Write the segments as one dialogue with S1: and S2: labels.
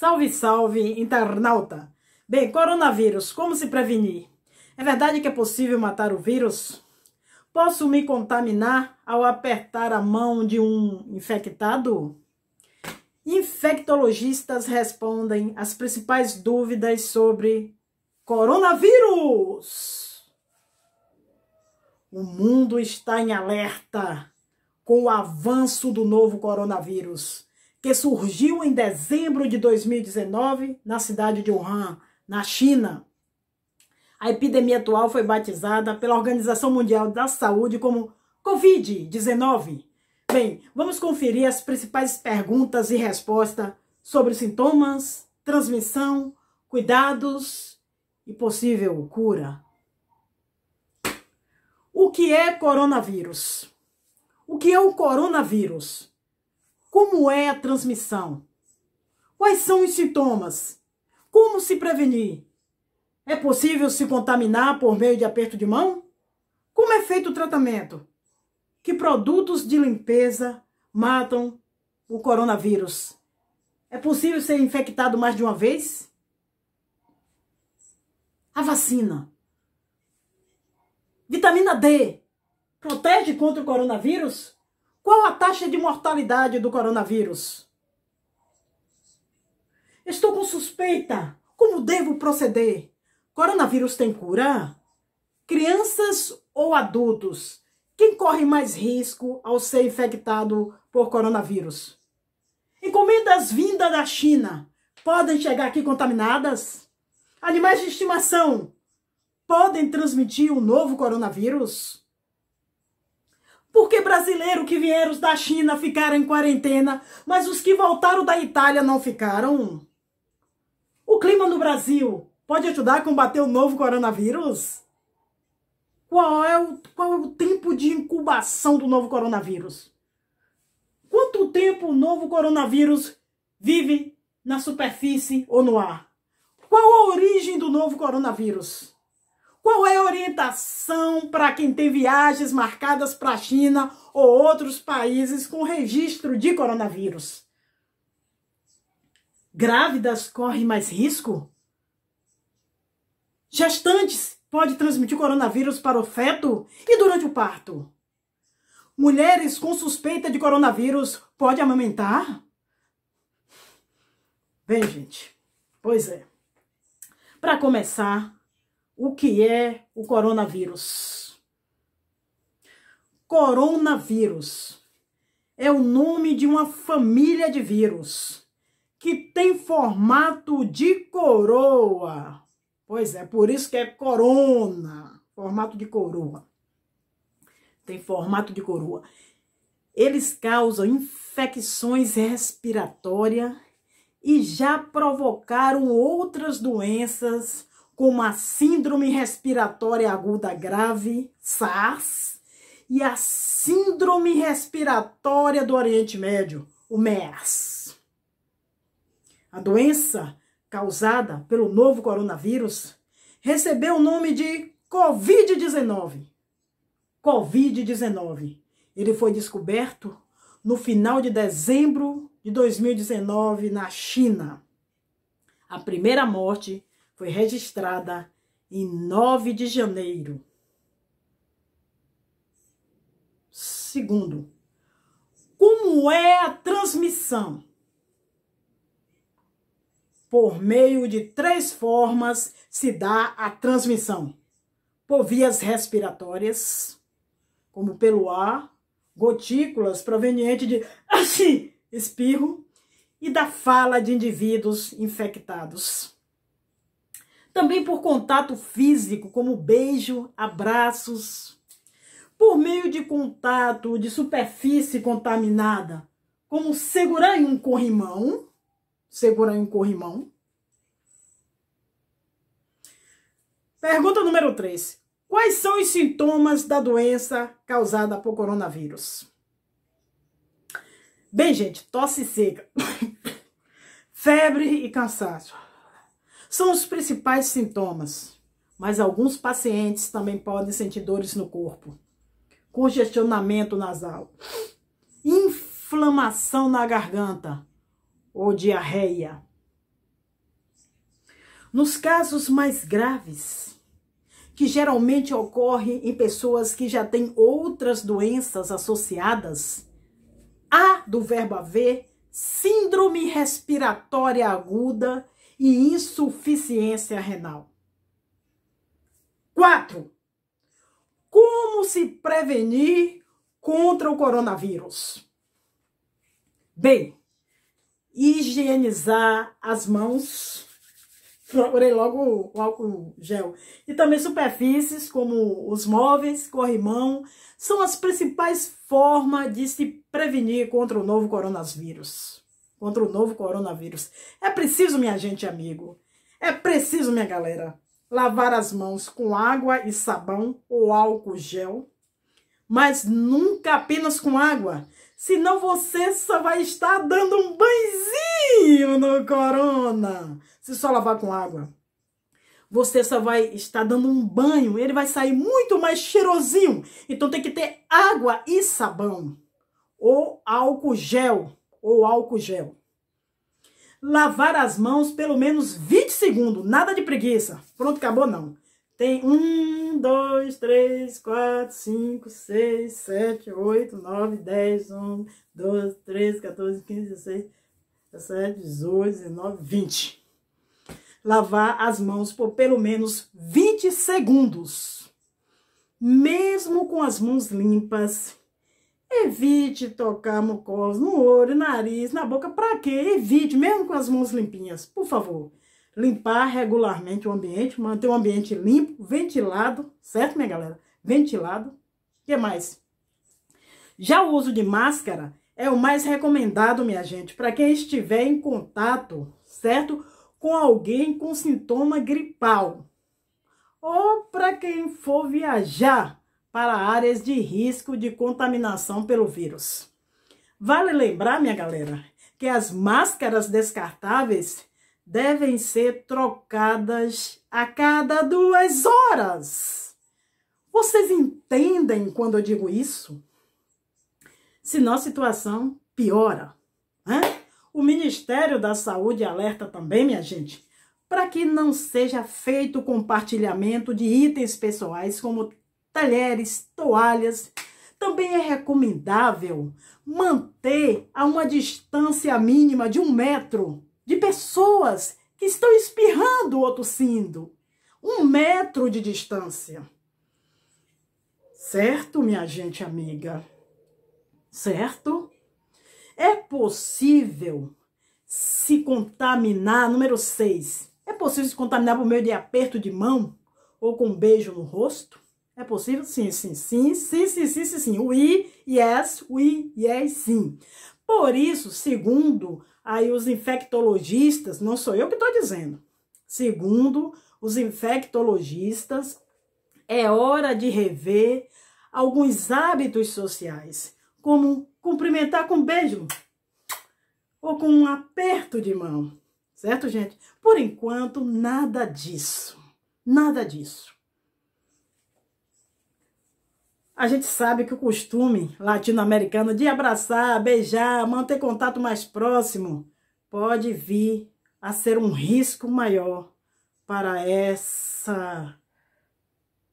S1: Salve, salve, internauta! Bem, coronavírus, como se prevenir? É verdade que é possível matar o vírus? Posso me contaminar ao apertar a mão de um infectado? Infectologistas respondem as principais dúvidas sobre coronavírus. O mundo está em alerta com o avanço do novo coronavírus que surgiu em dezembro de 2019 na cidade de Wuhan, na China. A epidemia atual foi batizada pela Organização Mundial da Saúde como Covid-19. Bem, vamos conferir as principais perguntas e respostas sobre sintomas, transmissão, cuidados e possível cura. O que é coronavírus? O que é o coronavírus? Como é a transmissão? Quais são os sintomas? Como se prevenir? É possível se contaminar por meio de aperto de mão? Como é feito o tratamento? Que produtos de limpeza matam o coronavírus? É possível ser infectado mais de uma vez? A vacina. Vitamina D protege contra o coronavírus? Qual a taxa de mortalidade do coronavírus? Estou com suspeita. Como devo proceder? Coronavírus tem cura? Crianças ou adultos? Quem corre mais risco ao ser infectado por coronavírus? Encomendas vindas da China podem chegar aqui contaminadas? Animais de estimação podem transmitir o um novo coronavírus? Porque brasileiro que vieram da China ficaram em quarentena, mas os que voltaram da Itália não ficaram? O clima no Brasil pode ajudar a combater o novo coronavírus? Qual é o, qual é o tempo de incubação do novo coronavírus? Quanto tempo o novo coronavírus vive na superfície ou no ar? Qual a origem do novo coronavírus? Qual é a orientação para quem tem viagens marcadas para a China ou outros países com registro de coronavírus? Grávidas correm mais risco? Gestantes podem transmitir coronavírus para o feto e durante o parto? Mulheres com suspeita de coronavírus podem amamentar? Bem, gente, pois é. Para começar, o que é o coronavírus. Coronavírus é o nome de uma família de vírus que tem formato de coroa. Pois é, por isso que é corona, formato de coroa. Tem formato de coroa. Eles causam infecções respiratórias e já provocaram outras doenças como a Síndrome Respiratória Aguda Grave, SARS, e a Síndrome Respiratória do Oriente Médio, o MERS. A doença causada pelo novo coronavírus recebeu o nome de Covid-19. Covid-19. Ele foi descoberto no final de dezembro de 2019 na China. A primeira morte foi registrada em 9 de janeiro. Segundo, como é a transmissão? Por meio de três formas se dá a transmissão: por vias respiratórias, como pelo ar, gotículas proveniente de assim, espirro e da fala de indivíduos infectados também por contato físico, como beijo, abraços, por meio de contato de superfície contaminada, como segurar em um corrimão, segurar em um corrimão. Pergunta número 3. Quais são os sintomas da doença causada por coronavírus? Bem, gente, tosse seca, febre e cansaço. São os principais sintomas, mas alguns pacientes também podem sentir dores no corpo, congestionamento nasal, inflamação na garganta ou diarreia. Nos casos mais graves, que geralmente ocorre em pessoas que já têm outras doenças associadas, há do verbo haver síndrome respiratória aguda e insuficiência renal. 4. Como se prevenir contra o coronavírus? Bem, higienizar as mãos. Procurei logo o álcool gel. E também superfícies como os móveis, corrimão, são as principais formas de se prevenir contra o novo coronavírus contra o novo coronavírus. É preciso, minha gente amigo, é preciso, minha galera, lavar as mãos com água e sabão ou álcool gel, mas nunca apenas com água, senão você só vai estar dando um banhozinho no corona. Se só lavar com água, você só vai estar dando um banho, ele vai sair muito mais cheirosinho. Então tem que ter água e sabão ou álcool gel ou álcool gel. Lavar as mãos pelo menos 20 segundos, nada de preguiça. Pronto, acabou não. Tem 1, 2, 3, 4, 5, 6, 7, 8, 9, 10, 1, 12, 13, 14, 15, 16, 17, 18, 19, 20. Lavar as mãos por pelo menos 20 segundos. Mesmo com as mãos limpas, Evite tocar mucosa no olho, nariz, na boca. Para quê? Evite, mesmo com as mãos limpinhas, por favor. Limpar regularmente o ambiente, manter o ambiente limpo, ventilado, certo, minha galera? Ventilado. O que mais? Já o uso de máscara é o mais recomendado, minha gente, para quem estiver em contato, certo? Com alguém com sintoma gripal. Ou para quem for viajar, para áreas de risco de contaminação pelo vírus. Vale lembrar, minha galera, que as máscaras descartáveis devem ser trocadas a cada duas horas. Vocês entendem quando eu digo isso? Senão a situação piora. Né? O Ministério da Saúde alerta também, minha gente, para que não seja feito compartilhamento de itens pessoais como talheres, toalhas. Também é recomendável manter a uma distância mínima de um metro de pessoas que estão espirrando ou tossindo. Um metro de distância. Certo, minha gente amiga? Certo? É possível se contaminar, número 6, é possível se contaminar por meio de aperto de mão ou com um beijo no rosto? É possível? Sim, sim, sim, sim, sim, sim, sim, sim. We, yes, we, yes, sim. Por isso, segundo aí os infectologistas, não sou eu que estou dizendo, segundo os infectologistas, é hora de rever alguns hábitos sociais, como cumprimentar com beijo ou com um aperto de mão, certo, gente? Por enquanto, nada disso, nada disso. A gente sabe que o costume latino-americano de abraçar, beijar, manter contato mais próximo pode vir a ser um risco maior para essa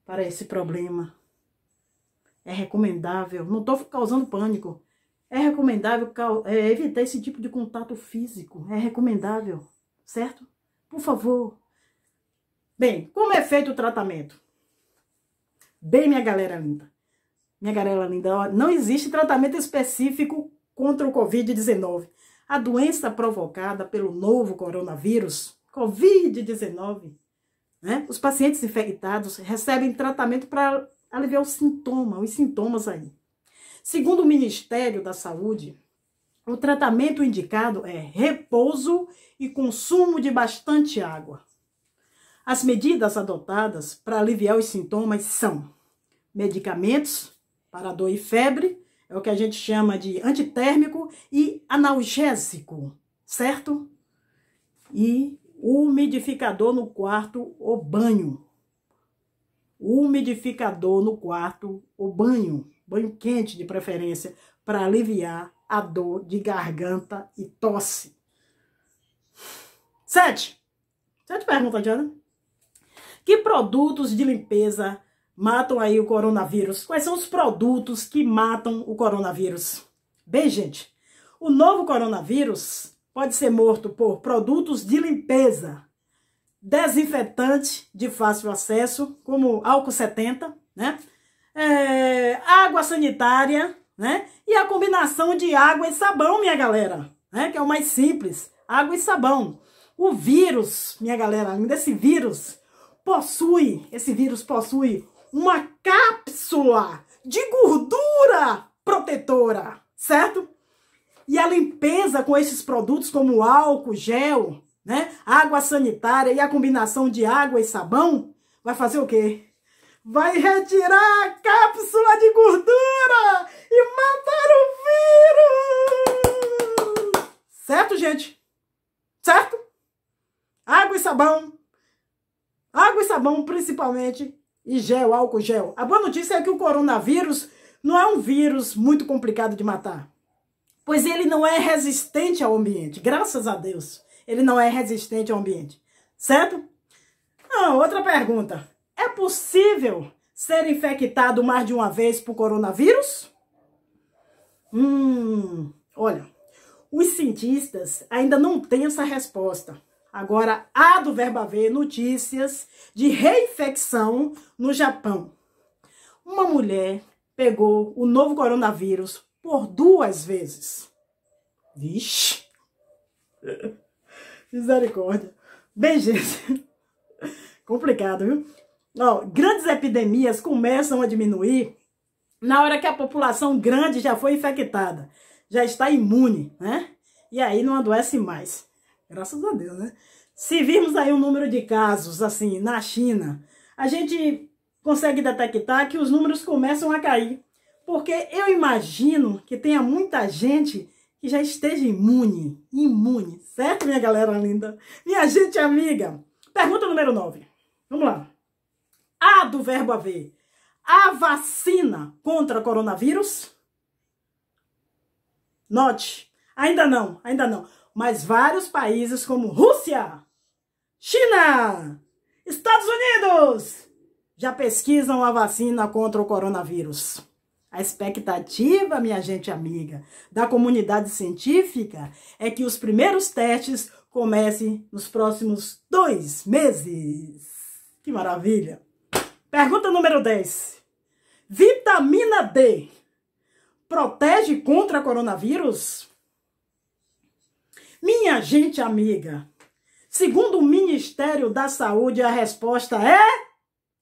S1: para esse problema. É recomendável, não estou causando pânico. É recomendável é, evitar esse tipo de contato físico. É recomendável, certo? Por favor. Bem, como é feito o tratamento? Bem, minha galera linda, minha garela linda, não existe tratamento específico contra o Covid-19. A doença provocada pelo novo coronavírus, Covid-19, né? os pacientes infectados recebem tratamento para aliviar o sintoma, os sintomas aí. Segundo o Ministério da Saúde, o tratamento indicado é repouso e consumo de bastante água. As medidas adotadas para aliviar os sintomas são medicamentos para dor e febre, é o que a gente chama de antitérmico e analgésico, certo? E umidificador no quarto ou banho. Umidificador no quarto ou banho, banho quente de preferência, para aliviar a dor de garganta e tosse. Sete. Sete perguntas, Diana. Que produtos de limpeza matam aí o coronavírus? Quais são os produtos que matam o coronavírus? Bem, gente, o novo coronavírus pode ser morto por produtos de limpeza, desinfetante de fácil acesso, como álcool 70, né? É, água sanitária, né? E a combinação de água e sabão, minha galera, né? Que é o mais simples, água e sabão. O vírus, minha galera, ainda esse vírus possui, esse vírus possui uma cápsula de gordura protetora, certo? E a limpeza com esses produtos como álcool, gel, né, água sanitária e a combinação de água e sabão vai fazer o quê? Vai retirar a cápsula de gordura e matar o vírus! Certo, gente? Certo? Água e sabão. Água e sabão, principalmente, e gel, álcool gel. A boa notícia é que o coronavírus não é um vírus muito complicado de matar, pois ele não é resistente ao ambiente, graças a Deus. Ele não é resistente ao ambiente, certo? Ah, outra pergunta. É possível ser infectado mais de uma vez por coronavírus? Hum, olha, os cientistas ainda não têm essa resposta. Agora, a do Verbo Haver notícias de reinfecção no Japão. Uma mulher pegou o novo coronavírus por duas vezes. Vixe! Misericórdia. Bem, gente, complicado, viu? Ó, grandes epidemias começam a diminuir na hora que a população grande já foi infectada, já está imune, né? E aí não adoece mais. Graças a Deus, né? Se virmos aí o um número de casos, assim, na China, a gente consegue detectar que os números começam a cair. Porque eu imagino que tenha muita gente que já esteja imune, imune, certo, minha galera linda? Minha gente amiga. Pergunta número 9. Vamos lá. A do verbo haver. A vacina contra coronavírus? Note, ainda não, ainda não mas vários países como Rússia, China, Estados Unidos já pesquisam a vacina contra o coronavírus. A expectativa, minha gente amiga, da comunidade científica é que os primeiros testes comecem nos próximos dois meses. Que maravilha! Pergunta número 10. Vitamina D protege contra coronavírus? Minha gente amiga, segundo o Ministério da Saúde, a resposta é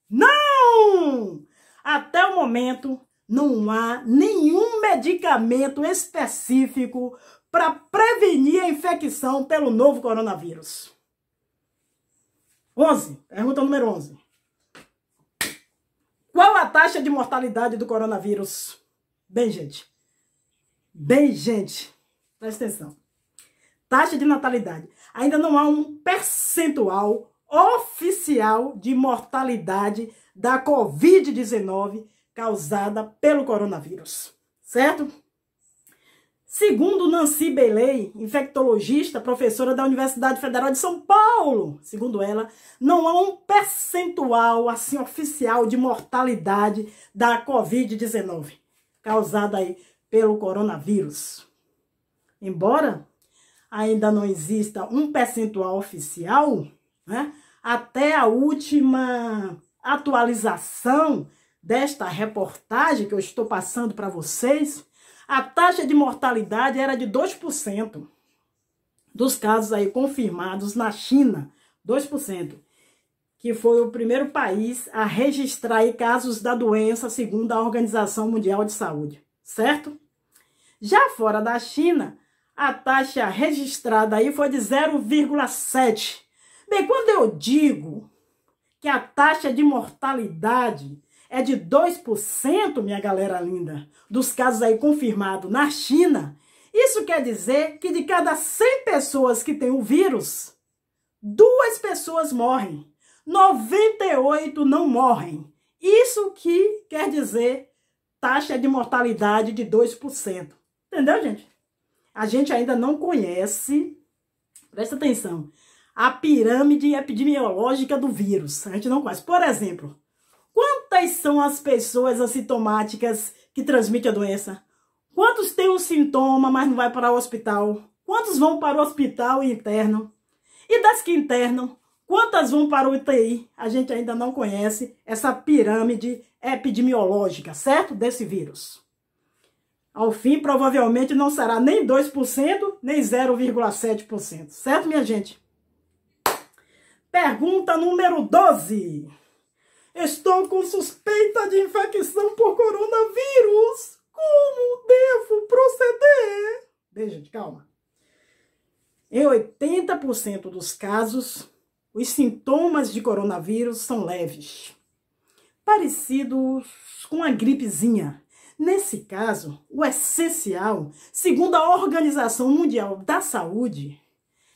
S1: não! Até o momento, não há nenhum medicamento específico para prevenir a infecção pelo novo coronavírus. 11. Pergunta número 11. Qual a taxa de mortalidade do coronavírus? Bem, gente. Bem, gente. Presta atenção taxa de natalidade. Ainda não há um percentual oficial de mortalidade da Covid-19 causada pelo coronavírus, certo? Segundo Nancy Belei, infectologista, professora da Universidade Federal de São Paulo, segundo ela, não há um percentual assim oficial de mortalidade da Covid-19 causada aí pelo coronavírus. Embora ainda não exista um percentual oficial, né, até a última atualização desta reportagem que eu estou passando para vocês, a taxa de mortalidade era de 2% dos casos aí confirmados na China, 2%, que foi o primeiro país a registrar casos da doença segundo a Organização Mundial de Saúde, certo? Já fora da China, a taxa registrada aí foi de 0,7. Bem, quando eu digo que a taxa de mortalidade é de 2%, minha galera linda, dos casos aí confirmados na China, isso quer dizer que de cada 100 pessoas que têm o vírus, duas pessoas morrem. 98 não morrem. Isso que quer dizer taxa de mortalidade de 2%. Entendeu, gente? a gente ainda não conhece, presta atenção, a pirâmide epidemiológica do vírus. A gente não conhece. Por exemplo, quantas são as pessoas assintomáticas que transmitem a doença? Quantos têm um sintoma, mas não vai para o hospital? Quantos vão para o hospital e internam? E das que internam, quantas vão para o UTI? A gente ainda não conhece essa pirâmide epidemiológica, certo? Desse vírus. Ao fim, provavelmente não será nem 2%, nem 0,7%. Certo, minha gente? Pergunta número 12. Estou com suspeita de infecção por coronavírus. Como devo proceder? Beijo, de calma. Em 80% dos casos, os sintomas de coronavírus são leves, parecidos com a gripezinha Nesse caso, o essencial, segundo a Organização Mundial da Saúde,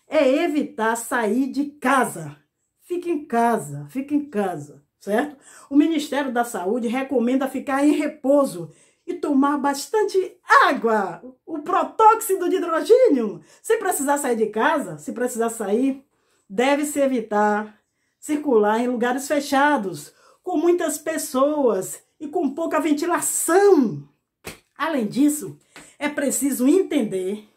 S1: é evitar sair de casa. Fique em casa, fique em casa, certo? O Ministério da Saúde recomenda ficar em repouso e tomar bastante água, o protóxido de hidrogênio. Se precisar sair de casa, se precisar sair, deve-se evitar circular em lugares fechados, com muitas pessoas e com pouca ventilação. Além disso, é preciso entender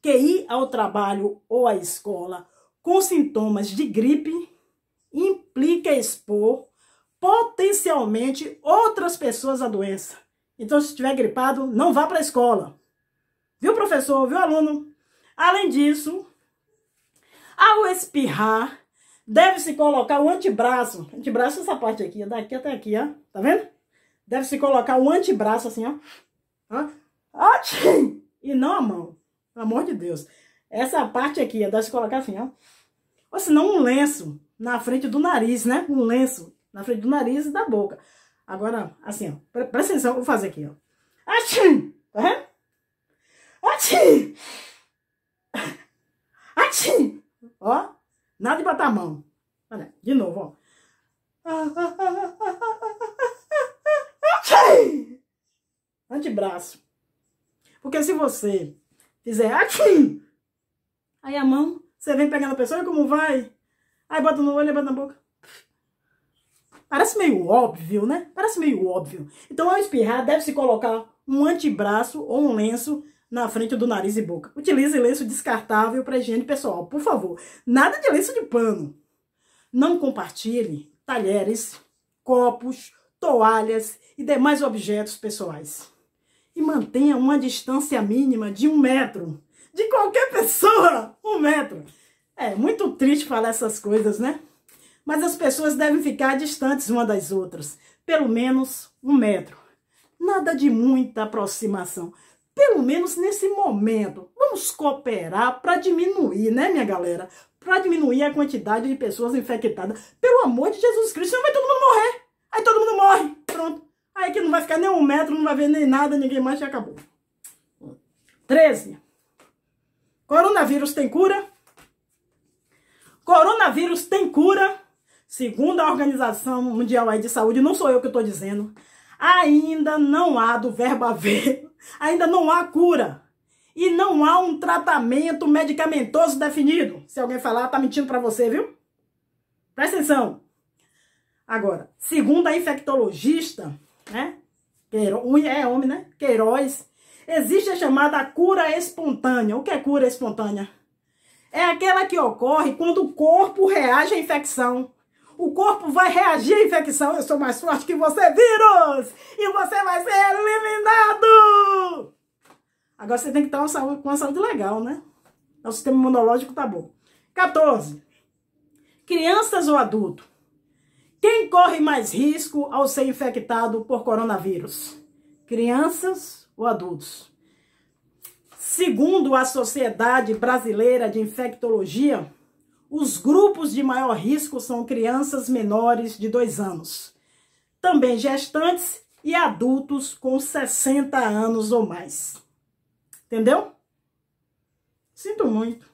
S1: que ir ao trabalho ou à escola com sintomas de gripe implica expor potencialmente outras pessoas à doença. Então, se estiver gripado, não vá para a escola. Viu, professor? Viu, aluno? Além disso, ao espirrar, deve-se colocar o antebraço. Antebraço é essa parte aqui, é daqui até aqui, ó. Tá vendo? Deve-se colocar um antebraço assim, ó. ó. E não a mão. Pelo amor de Deus. Essa parte aqui, deve-se colocar assim, ó. Ou senão um lenço na frente do nariz, né? Um lenço na frente do nariz e da boca. Agora, assim, ó. Presta atenção, vou fazer aqui, ó. Achim! Tá vendo? Ó, nada de botar a mão. Olha, de novo, ó. Atchim! Antebraço. Porque se você fizer aqui, aí a mão, você vem pegando a pessoa, como vai? Aí bota no olho, bota na boca. Parece meio óbvio, né? Parece meio óbvio. Então, ao espirrar, deve-se colocar um antebraço ou um lenço na frente do nariz e boca. Utilize lenço descartável para higiene pessoal, por favor. Nada de lenço de pano. Não compartilhe talheres, copos, toalhas e demais objetos pessoais. E mantenha uma distância mínima de um metro. De qualquer pessoa, um metro. É muito triste falar essas coisas, né? Mas as pessoas devem ficar distantes uma das outras. Pelo menos um metro. Nada de muita aproximação. Pelo menos nesse momento. Vamos cooperar para diminuir, né, minha galera? Para diminuir a quantidade de pessoas infectadas. Pelo amor de Jesus Cristo, não vai todo mundo morrer. Aí todo mundo morre. Pronto. Aí que não vai ficar nem um metro, não vai ver nem nada, ninguém mais, e acabou. 13. Coronavírus tem cura? Coronavírus tem cura, segundo a Organização Mundial de Saúde, não sou eu que estou dizendo. Ainda não há do verbo haver, ainda não há cura. E não há um tratamento medicamentoso definido. Se alguém falar, tá mentindo para você, viu? Presta atenção. Agora, segundo a infectologista, né? Queiroz, é homem, né? Queiroz, existe a chamada cura espontânea. O que é cura espontânea? É aquela que ocorre quando o corpo reage à infecção. O corpo vai reagir à infecção. Eu sou mais forte que você, vírus! E você vai ser eliminado! Agora você tem que estar com uma saúde legal, né? O sistema imunológico tá bom. 14. Crianças ou adulto quem corre mais risco ao ser infectado por coronavírus? Crianças ou adultos? Segundo a Sociedade Brasileira de Infectologia, os grupos de maior risco são crianças menores de 2 anos, também gestantes e adultos com 60 anos ou mais. Entendeu? Sinto muito.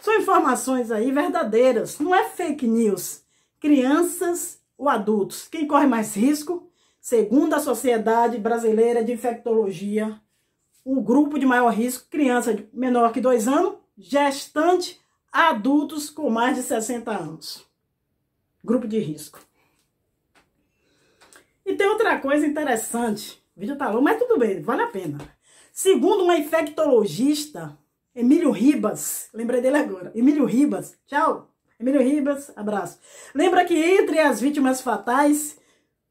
S1: São informações aí verdadeiras, não é fake news crianças ou adultos. Quem corre mais risco? Segundo a Sociedade Brasileira de Infectologia, o grupo de maior risco, criança menor que 2 anos, gestante, adultos com mais de 60 anos. Grupo de risco. E tem outra coisa interessante. O vídeo tá longo, mas tudo bem, vale a pena. Segundo uma infectologista, Emílio Ribas, lembrei dele agora, Emílio Ribas, tchau, Emílio Ribas, abraço. Lembra que entre as vítimas fatais,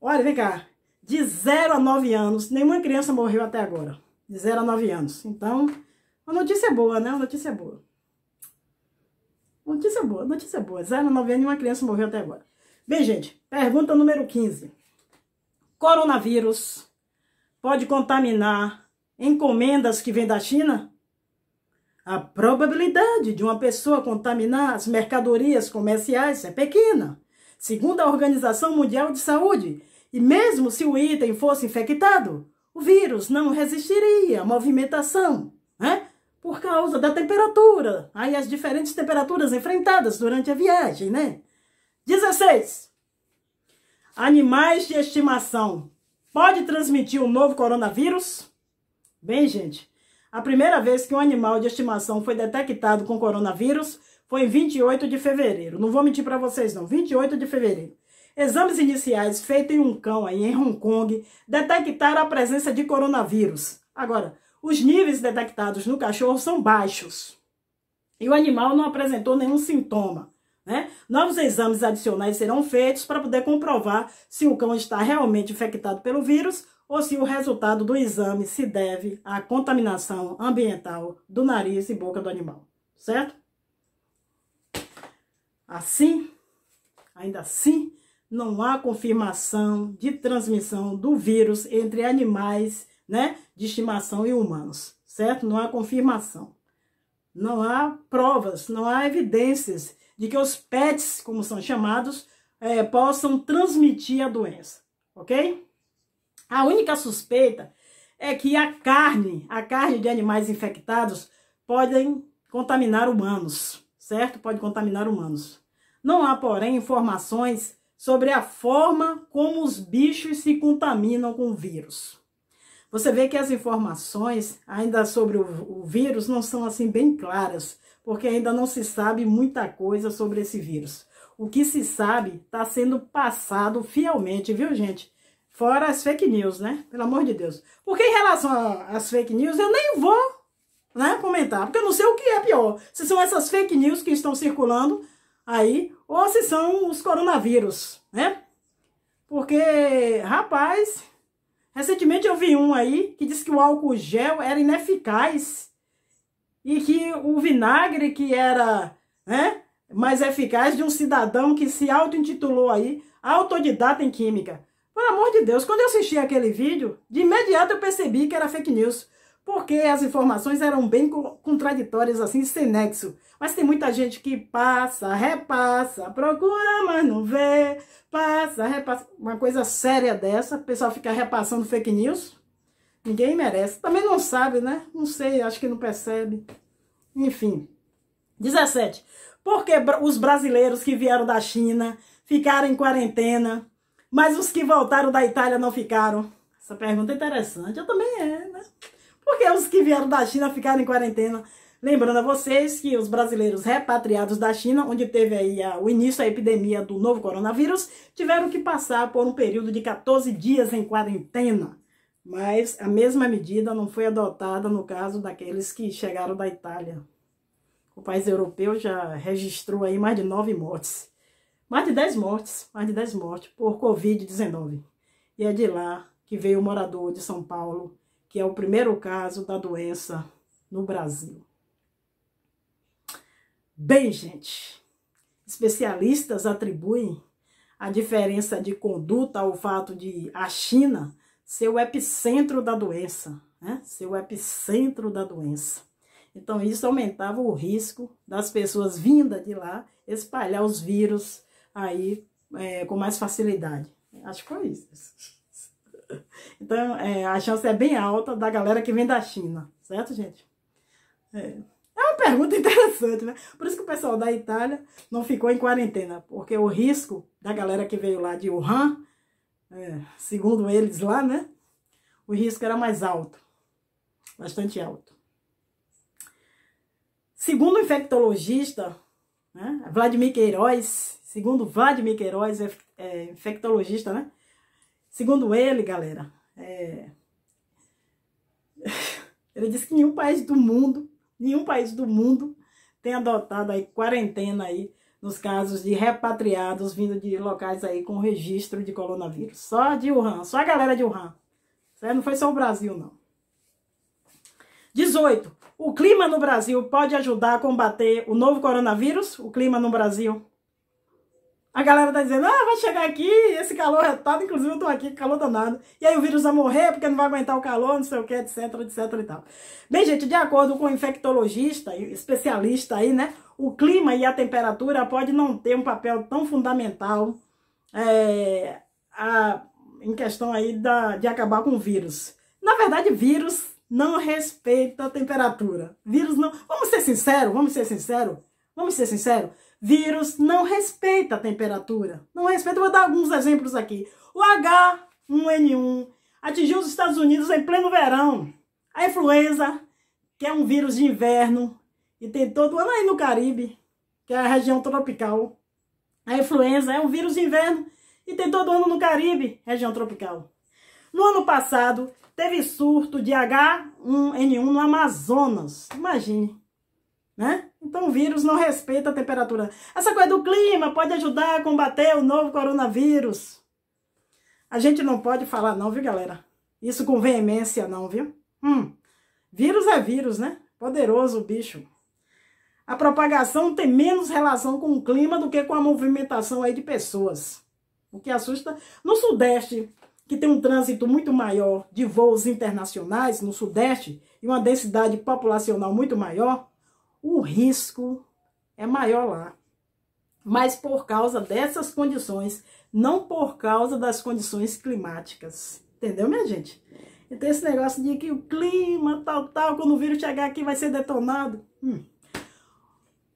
S1: olha, vem cá, de 0 a 9 anos, nenhuma criança morreu até agora. De 0 a 9 anos. Então, uma notícia é boa, né? Uma notícia é boa. Notícia boa, notícia boa. 0 a 9 anos, nenhuma criança morreu até agora. Bem, gente, pergunta número 15. Coronavírus pode contaminar encomendas que vêm da China? A probabilidade de uma pessoa contaminar as mercadorias comerciais é pequena, segundo a Organização Mundial de Saúde, e mesmo se o item fosse infectado, o vírus não resistiria à movimentação, né? Por causa da temperatura, aí as diferentes temperaturas enfrentadas durante a viagem, né? 16. Animais de estimação pode transmitir o novo coronavírus? Bem, gente, a primeira vez que um animal de estimação foi detectado com coronavírus foi em 28 de fevereiro. Não vou mentir para vocês, não. 28 de fevereiro. Exames iniciais feitos em um cão aí em Hong Kong detectaram a presença de coronavírus. Agora, os níveis detectados no cachorro são baixos e o animal não apresentou nenhum sintoma. Né? Novos exames adicionais serão feitos para poder comprovar se o cão está realmente infectado pelo vírus ou se o resultado do exame se deve à contaminação ambiental do nariz e boca do animal, certo? Assim, ainda assim, não há confirmação de transmissão do vírus entre animais né, de estimação e humanos, certo? Não há confirmação. Não há provas, não há evidências de que os pets, como são chamados, é, possam transmitir a doença, ok? A única suspeita é que a carne, a carne de animais infectados, podem contaminar humanos, certo? Pode contaminar humanos. Não há, porém, informações sobre a forma como os bichos se contaminam com o vírus. Você vê que as informações ainda sobre o, o vírus não são assim bem claras, porque ainda não se sabe muita coisa sobre esse vírus. O que se sabe está sendo passado fielmente, viu, gente? Fora as fake news, né? Pelo amor de Deus. Porque em relação às fake news, eu nem vou né, comentar, porque eu não sei o que é pior. Se são essas fake news que estão circulando aí, ou se são os coronavírus, né? Porque, rapaz, recentemente eu vi um aí que disse que o álcool gel era ineficaz e que o vinagre que era, né, mais eficaz de um cidadão que se auto-intitulou aí autodidata em química. Pelo amor de Deus, quando eu assisti aquele vídeo, de imediato eu percebi que era fake news, porque as informações eram bem contraditórias, assim, sem nexo. Mas tem muita gente que passa, repassa, procura, mas não vê, passa, repassa. Uma coisa séria dessa, o pessoal fica repassando fake news, ninguém merece. Também não sabe, né? Não sei, acho que não percebe. Enfim. 17. Porque os brasileiros que vieram da China ficaram em quarentena mas os que voltaram da Itália não ficaram? Essa pergunta é interessante. Eu também é, né? Por que os que vieram da China ficaram em quarentena? Lembrando a vocês que os brasileiros repatriados da China, onde teve aí a, o início da epidemia do novo coronavírus, tiveram que passar por um período de 14 dias em quarentena. Mas a mesma medida não foi adotada no caso daqueles que chegaram da Itália. O país europeu já registrou aí mais de nove mortes mais de 10 mortes, mais de 10 mortes por Covid-19. E é de lá que veio o morador de São Paulo, que é o primeiro caso da doença no Brasil. Bem, gente, especialistas atribuem a diferença de conduta ao fato de a China ser o epicentro da doença, né? ser o epicentro da doença. Então, isso aumentava o risco das pessoas vindas de lá espalhar os vírus aí é, com mais facilidade. Acho que foi isso. Então, é, a chance é bem alta da galera que vem da China, certo, gente? É. é uma pergunta interessante, né? Por isso que o pessoal da Itália não ficou em quarentena, porque o risco da galera que veio lá de Wuhan, é, segundo eles lá, né? O risco era mais alto, bastante alto. Segundo o infectologista, né, Vladimir Queiroz, Segundo Vladimir Queiroz, é, é, infectologista, né? Segundo ele, galera, é... ele disse que nenhum país do mundo, nenhum país do mundo tem adotado aí quarentena aí nos casos de repatriados vindo de locais aí com registro de coronavírus. Só de Wuhan, só a galera de Wuhan. Certo? Não foi só o Brasil, não. 18. O clima no Brasil pode ajudar a combater o novo coronavírus? O clima no Brasil a galera tá dizendo, ah, vai chegar aqui, esse calor todo, inclusive eu tô aqui calor danado. E aí o vírus vai morrer porque não vai aguentar o calor, não sei o que, etc, etc e tal. Bem, gente, de acordo com o infectologista, especialista aí, né, o clima e a temperatura pode não ter um papel tão fundamental é, a, em questão aí da, de acabar com o vírus. Na verdade, vírus não respeita a temperatura. Vírus não... Vamos ser sinceros, vamos ser sinceros, vamos ser sinceros vírus não respeita a temperatura. Não respeita, vou dar alguns exemplos aqui. O H1N1 atingiu os Estados Unidos em pleno verão. A influenza, que é um vírus de inverno, e tem todo ano aí no Caribe, que é a região tropical. A influenza é um vírus de inverno e tem todo ano no Caribe, região tropical. No ano passado, teve surto de H1N1 no Amazonas. Imagine né? Então o vírus não respeita a temperatura. Essa coisa do clima pode ajudar a combater o novo coronavírus. A gente não pode falar não, viu, galera? Isso com veemência não, viu? Hum, vírus é vírus, né? Poderoso o bicho. A propagação tem menos relação com o clima do que com a movimentação aí de pessoas. O que assusta. No Sudeste, que tem um trânsito muito maior de voos internacionais, no Sudeste, e uma densidade populacional muito maior, o risco é maior lá. Mas por causa dessas condições, não por causa das condições climáticas. Entendeu, minha gente? Então esse negócio de que o clima, tal, tal, quando o vírus chegar aqui vai ser detonado. Hum.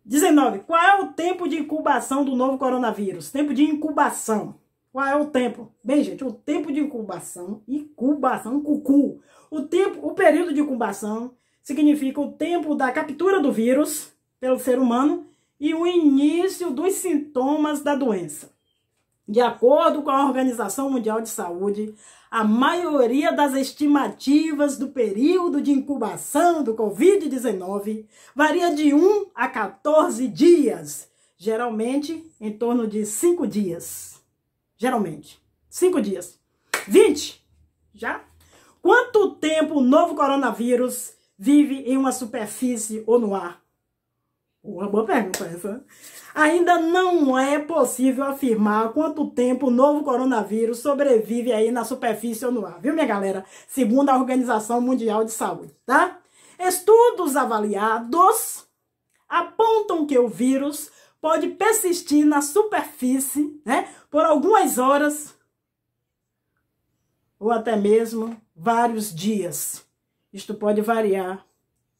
S1: 19. Qual é o tempo de incubação do novo coronavírus? Tempo de incubação. Qual é o tempo? Bem, gente, o tempo de incubação, incubação, cucu. O tempo, o período de incubação significa o tempo da captura do vírus pelo ser humano e o início dos sintomas da doença. De acordo com a Organização Mundial de Saúde, a maioria das estimativas do período de incubação do Covid-19 varia de 1 a 14 dias, geralmente em torno de 5 dias. Geralmente, 5 dias. 20? Já? Quanto tempo o novo coronavírus vive em uma superfície ou no ar? Uma boa pergunta essa. Né? Ainda não é possível afirmar quanto tempo o novo coronavírus sobrevive aí na superfície ou no ar, viu, minha galera? Segundo a Organização Mundial de Saúde, tá? Estudos avaliados apontam que o vírus pode persistir na superfície, né, por algumas horas ou até mesmo vários dias. Isto pode variar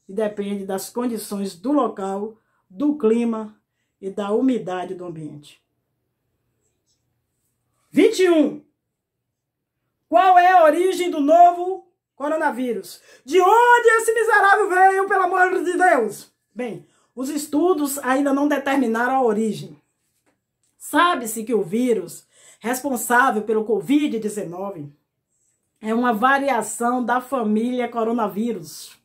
S1: e depende das condições do local, do clima e da umidade do ambiente. 21. Qual é a origem do novo coronavírus? De onde esse miserável veio, pelo amor de Deus? Bem, os estudos ainda não determinaram a origem. Sabe-se que o vírus responsável pelo Covid-19 é uma variação da família coronavírus.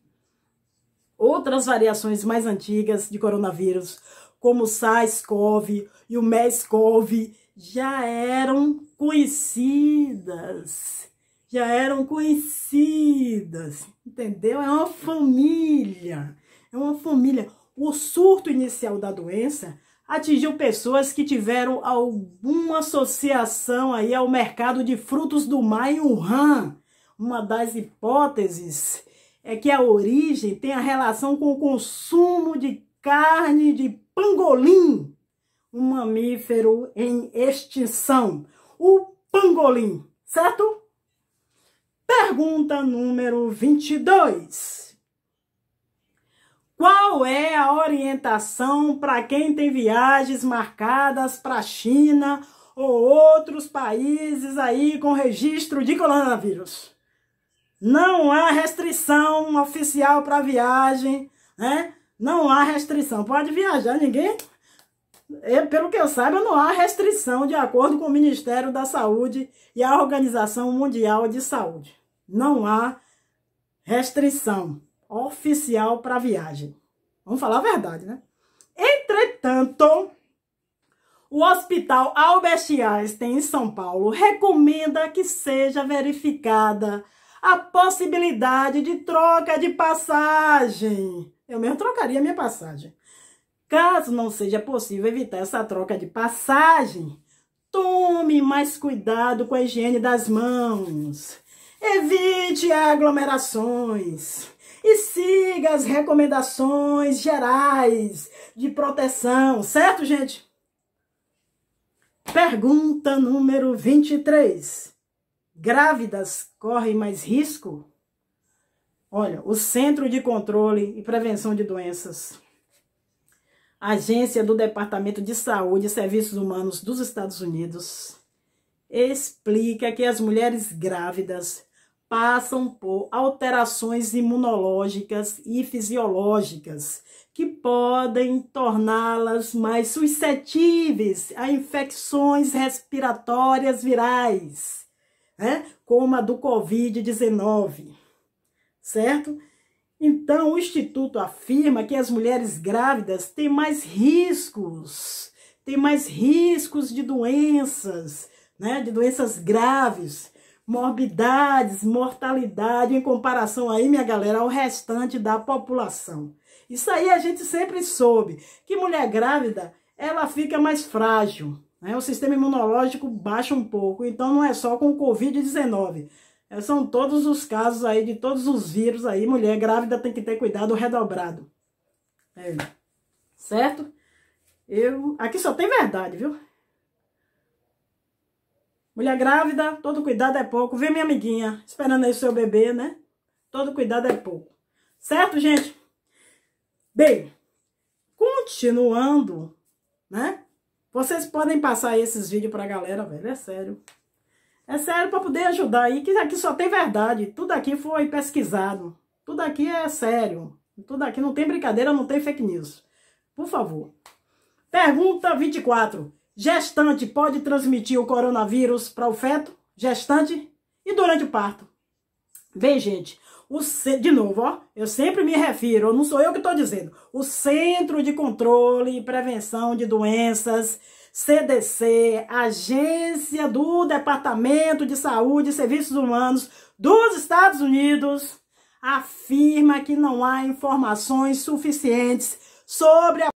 S1: Outras variações mais antigas de coronavírus, como o SARS-CoV e o MERS-CoV, já eram conhecidas. Já eram conhecidas, entendeu? É uma família, é uma família. O surto inicial da doença atingiu pessoas que tiveram alguma associação aí ao mercado de frutos do mar em Wuhan. Uma das hipóteses é que a origem tem a relação com o consumo de carne de pangolim, um mamífero em extinção, o pangolim, certo? Pergunta número 22. Qual é a orientação para quem tem viagens marcadas para a China ou outros países aí com registro de coronavírus? Não há restrição oficial para viagem, né? Não há restrição. Pode viajar, ninguém. Eu, é, pelo que eu saiba, não há restrição de acordo com o Ministério da Saúde e a Organização Mundial de Saúde. Não há restrição oficial para viagem. Vamos falar a verdade, né? Entretanto, o Hospital Albert Einstein em São Paulo recomenda que seja verificada a possibilidade de troca de passagem. Eu mesmo trocaria minha passagem. Caso não seja possível evitar essa troca de passagem, tome mais cuidado com a higiene das mãos. Evite aglomerações e siga as recomendações gerais de proteção, certo, gente? Pergunta número 23. Grávidas correm mais risco? Olha, o Centro de Controle e Prevenção de Doenças, agência do Departamento de Saúde e Serviços Humanos dos Estados Unidos, explica que as mulheres grávidas passam por alterações imunológicas e fisiológicas que podem torná-las mais suscetíveis a infecções respiratórias virais, né? como a do Covid-19, certo? Então, o Instituto afirma que as mulheres grávidas têm mais riscos, têm mais riscos de doenças, né? de doenças graves, morbidades, mortalidade em comparação aí, minha galera, ao restante da população. Isso aí a gente sempre soube, que mulher grávida, ela fica mais frágil, né? O sistema imunológico baixa um pouco, então não é só com o COVID-19. É, são todos os casos aí de todos os vírus aí, mulher grávida tem que ter cuidado redobrado. É. Certo? Eu, aqui só tem verdade, viu? Mulher grávida, todo cuidado é pouco. Vê minha amiguinha, esperando aí o seu bebê, né? Todo cuidado é pouco. Certo, gente? Bem, continuando, né? Vocês podem passar esses vídeos pra galera, velho, é sério. É sério para poder ajudar aí, que aqui só tem verdade. Tudo aqui foi pesquisado. Tudo aqui é sério. Tudo aqui não tem brincadeira, não tem fake news. Por favor. Pergunta 24. Gestante pode transmitir o coronavírus para o feto? Gestante e durante o parto. Bem, gente, C... de novo, ó, eu sempre me refiro, não sou eu que estou dizendo, o Centro de Controle e Prevenção de Doenças, CDC, agência do Departamento de Saúde e Serviços Humanos dos Estados Unidos, afirma que não há informações suficientes sobre a